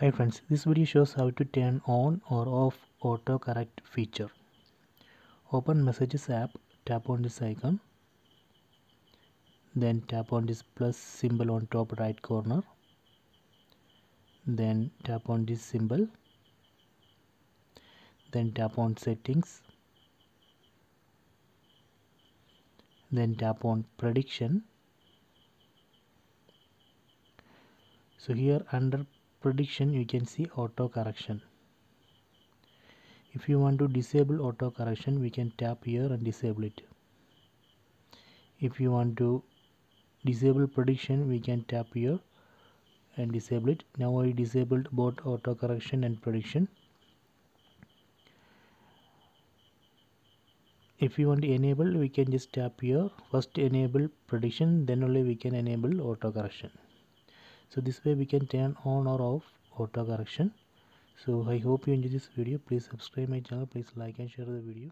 Hi friends, this video shows how to turn on or off autocorrect feature. Open Messages app, tap on this icon, then tap on this plus symbol on top right corner, then tap on this symbol, then tap on Settings, then tap on Prediction. So here under prediction you can see auto correction if you want to disable auto correction we can tap here and disable it. If you want to disable prediction we can tap here and disable it. Now I disabled both auto correction and prediction. If you want to enable we can just tap here. First enable prediction then only we can enable auto correction so this way we can turn on or off auto correction. So i hope you enjoy this video. Please subscribe my channel. Please like and share the video